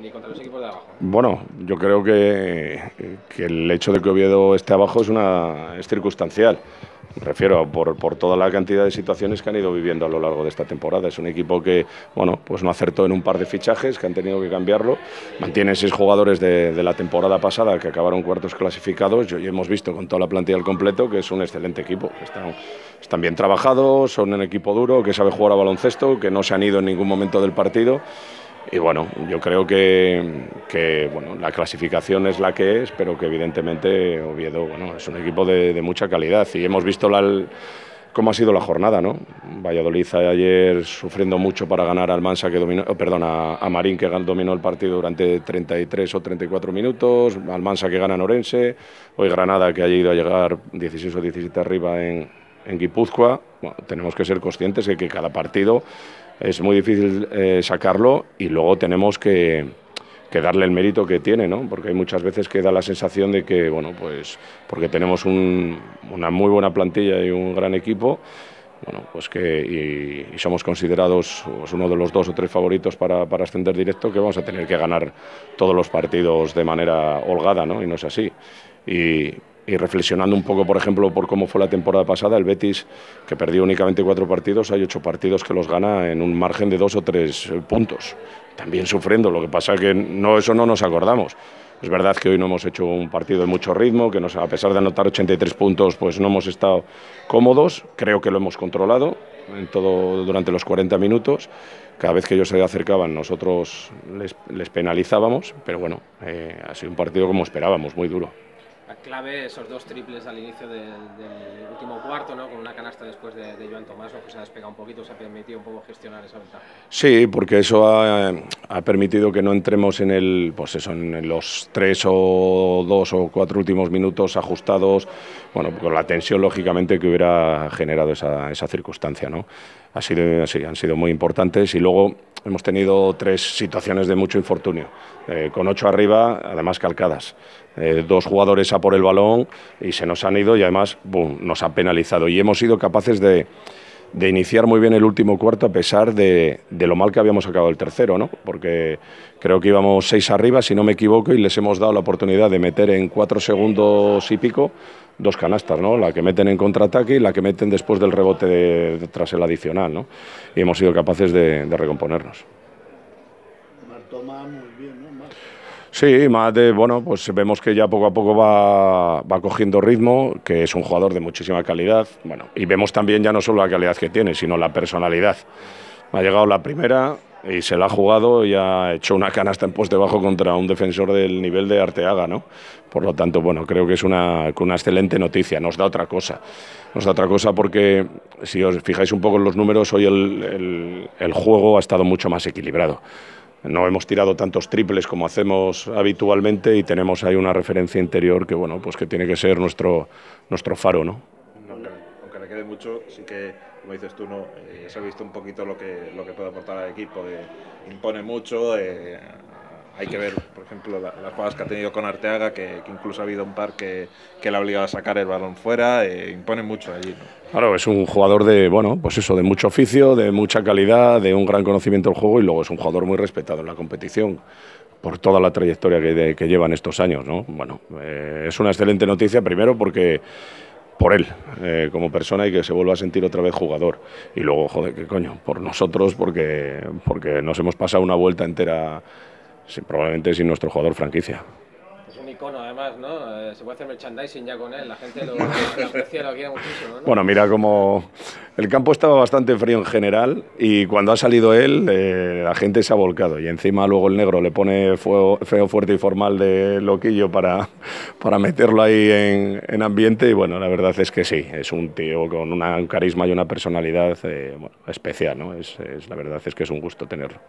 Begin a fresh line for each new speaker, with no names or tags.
ni contra los equipos de abajo.
Bueno, yo creo que, el hecho de que Oviedo esté abajo es, una, es circunstancial. Me refiero por, por, toda la cantidad de situaciones que han ido viviendo a lo largo de esta temporada. Es un equipo que, bueno, pues no acertó en un par de fichajes, que han tenido que cambiarlo. Mantiene seis jugadores de, la temporada pasada que acabaron cuartos clasificados y hemos visto con toda la plantilla al completo que es un excelente equipo. Están, están bien trabajados, son un equipo duro, que sabe jugar a baloncesto, que no se han ido en ningún momento del partido y bueno, yo creo que, que, bueno, la clasificación es la que es, pero que evidentemente Oviedo bueno, es un equipo de, mucha calidad y hemos visto la, cómo ha sido la jornada, ¿no? Valladolid ayer sufriendo mucho para ganar al Mansa que dominó, oh, perdón, a, a, Marín que dominó el partido durante 33 o 34 minutos, al Mansa que gana en Orense, hoy Granada que ha ido a llegar 16 o 17 arriba en, en Guipúzcoa. Bueno, tenemos que ser conscientes de que cada partido es muy difícil eh, sacarlo y luego tenemos que, darle el mérito que tiene, ¿no? porque hay muchas veces que da la sensación de que, bueno, pues porque tenemos un, una muy buena plantilla y un gran equipo, bueno, pues que y, y somos considerados pues, uno de los dos o tres favoritos para, para, ascender directo, que vamos a tener que ganar todos los partidos de manera holgada, ¿no? y no es así. Y, y reflexionando un poco, por ejemplo, por cómo fue la temporada pasada, el Betis, que perdió únicamente cuatro partidos, hay ocho partidos que los gana en un margen de dos o tres puntos. También sufriendo, lo que pasa que no, eso no nos acordamos. Es verdad que hoy no hemos hecho un partido de mucho ritmo, que nos, a pesar de anotar 83 puntos, pues no hemos estado cómodos. Creo que lo hemos controlado en todo, durante los 40 minutos. Cada vez que ellos se acercaban, nosotros les, les penalizábamos, pero bueno, eh, ha sido un partido como esperábamos, muy duro
la clave, esos dos triples al inicio del, del último cuarto, ¿no? con una canasta después de, de Joan Tomás, que se ha despegado un poquito, se ha permitido un poco gestionar esa ventaja.
Sí, porque eso ha, ha, permitido que no entremos en el, pues eso, en los tres o dos o cuatro últimos minutos ajustados, bueno, con la tensión lógicamente que hubiera generado esa, esa circunstancia, ¿no? Ha sido, han sido muy importantes y luego hemos tenido tres situaciones de mucho infortunio, eh, con ocho arriba, además calcadas. Eh, dos jugadores a por el balón y se nos han ido y además boom, nos han penalizado. Y hemos sido capaces de, de iniciar muy bien el último cuarto a pesar de, de, lo mal que habíamos acabado el tercero, ¿no? porque creo que íbamos seis arriba, si no me equivoco, y les hemos dado la oportunidad de meter en cuatro segundos y pico dos canastas, ¿no? la que meten en contraataque y la que meten después del rebote tras el adicional. ¿no? Y hemos sido capaces de, recomponernos. Sí, más de, bueno, pues vemos que ya poco a poco va, va, cogiendo ritmo, que es un jugador de muchísima calidad, bueno, y vemos también ya no solo la calidad que tiene, sino la personalidad. Ha llegado la primera y se la ha jugado y ha hecho una canasta en poste bajo contra un defensor del nivel de Arteaga, ¿no? Por lo tanto, bueno, creo que es una, una excelente noticia, nos da otra cosa. Nos da otra cosa porque, si os fijáis un poco en los números, hoy el, el, el juego ha estado mucho más equilibrado no hemos tirado tantos triples como hacemos habitualmente y tenemos ahí una referencia interior que bueno pues que tiene que ser nuestro nuestro faro no
aunque, le quede mucho sí que como dices tú no eh, se ha visto un poquito lo que lo que puede aportar al equipo de, impone mucho eh, hay que ver, por ejemplo, la, las jugadas que ha tenido con Arteaga, que, incluso ha habido un par que, que le ha obligado a sacar el balón fuera, eh, impone mucho allí. ¿no?
Claro, es un jugador de, bueno, pues eso, de mucho oficio, de mucha calidad, de un gran conocimiento del juego y luego es un jugador muy respetado en la competición por toda la trayectoria que, de, que llevan estos años, ¿no? Bueno, eh, es una excelente noticia, primero porque por él eh, como persona y que se vuelva a sentir otra vez jugador. Y luego, joder, qué coño, por nosotros porque, porque nos hemos pasado una vuelta entera sí, probablemente sin nuestro jugador franquicia.
Es un icono además, ¿no? Eh, se puede hacer merchandising ya con él, la gente lo, lo aprecia, lo quiere muchísimo. ¿no?
Bueno, mira como el campo estaba bastante frío en general y cuando ha salido él eh, la gente se ha volcado y encima luego el negro le pone fuego, feo, fuerte y formal de loquillo para, para meterlo ahí en, en, ambiente y bueno, la verdad es que sí, es un tío con una, un carisma y una personalidad eh, bueno, especial, ¿no? Es, es, la verdad es que es un gusto tenerlo.